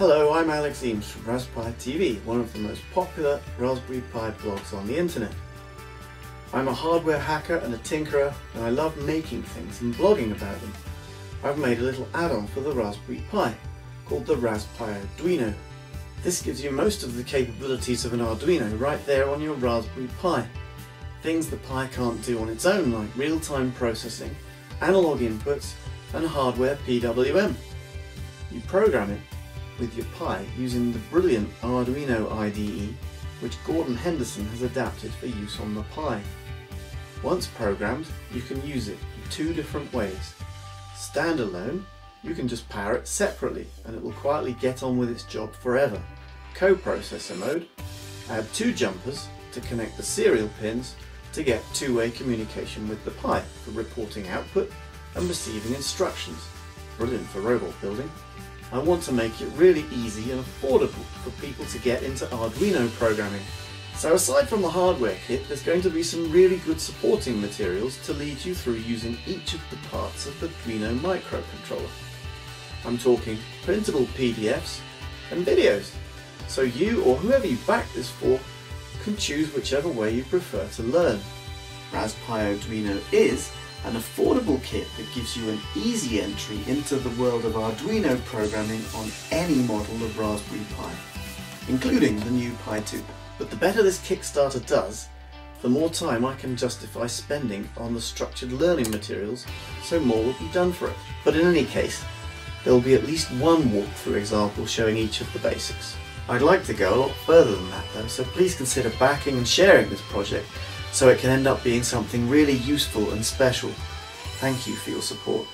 Hello, I'm Alex Eames from RasPi.TV, one of the most popular Raspberry Pi blogs on the internet. I'm a hardware hacker and a tinkerer and I love making things and blogging about them. I've made a little add-on for the Raspberry Pi called the RasPiO Duino. This gives you most of the capabilities of an Arduino right there on your Raspberry Pi. Things the Pi can't do on its own like real-time processing, analog inputs and hardware PWM. You program it with your Pi using the brilliant Arduino IDE which Gordon Henderson has adapted for use on the Pi. Once programmed, you can use it in two different ways. Standalone, you can just power it separately and it will quietly get on with its job forever. Co-processor mode, add two jumpers to connect the serial pins to get two-way communication with the Pi for reporting output and receiving instructions. Brilliant for robot building. I want to make it really easy and affordable for people to get into Arduino programming. So aside from the hardware kit, there's going to be some really good supporting materials to lead you through using each of the parts of the Arduino microcontroller. I'm talking printable PDFs and videos, so you or whoever you back this for can choose whichever way you prefer to learn. RasPiO Duino is an affordable kit that gives you an easy entry into the world of Arduino programming on any model of Raspberry Pi, including the new Pi 2. But the better this Kickstarter does, the more time I can justify spending on the structured learning materials, so more will be done for it. But in any case, there will be at least one walkthrough example showing each of the basics. I'd like to go a lot further than that though, so please consider backing and sharing this project so it can end up being something really useful and special. Thank you for your support.